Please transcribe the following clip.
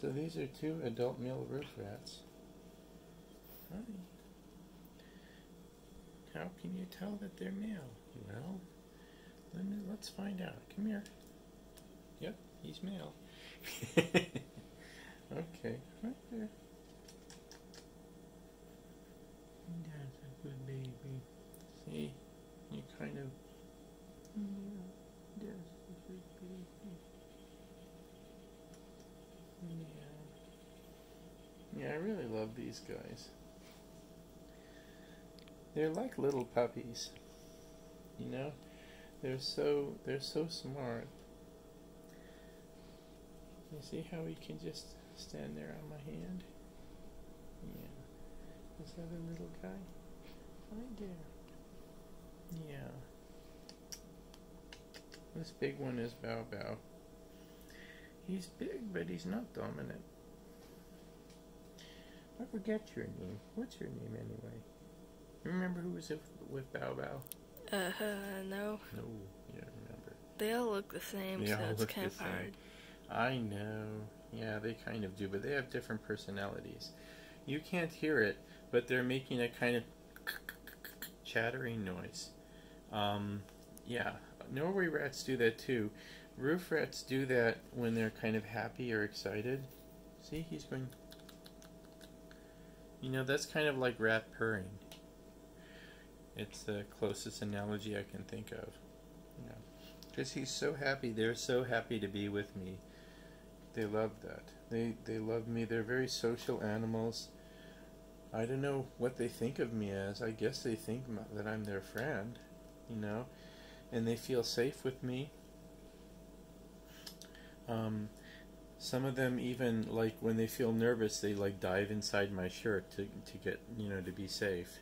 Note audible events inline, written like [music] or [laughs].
So these are two adult male roof rats. Hi. How can you tell that they're male? Well, let me, let's find out. Come here. Yep, he's male. [laughs] okay, right there. That's a good baby. See, you kind of. Yeah, that's a good baby. Yeah. I really love these guys. They're like little puppies. You know? They're so they're so smart. You see how he can just stand there on my hand? Yeah. This other little guy? Right there. Yeah. This big one is Bao Bao. He's big, but he's not dominant. Forget your name. What's your name anyway? You remember who was with, with Bao Bao? Uh, no. No, you don't remember. They all look the same, They so all it's look kind the of hard. I know. Yeah, they kind of do, but they have different personalities. You can't hear it, but they're making a kind of chattering noise. Um, yeah, Norway rats do that too. Roof rats do that when they're kind of happy or excited. See, he's going. You know, that's kind of like rat purring. It's the closest analogy I can think of. Because he's so happy. They're so happy to be with me. They love that. They they love me. They're very social animals. I don't know what they think of me as. I guess they think that I'm their friend, you know, and they feel safe with me. Um, some of them even like when they feel nervous, they like dive inside my shirt to to get you know to be safe.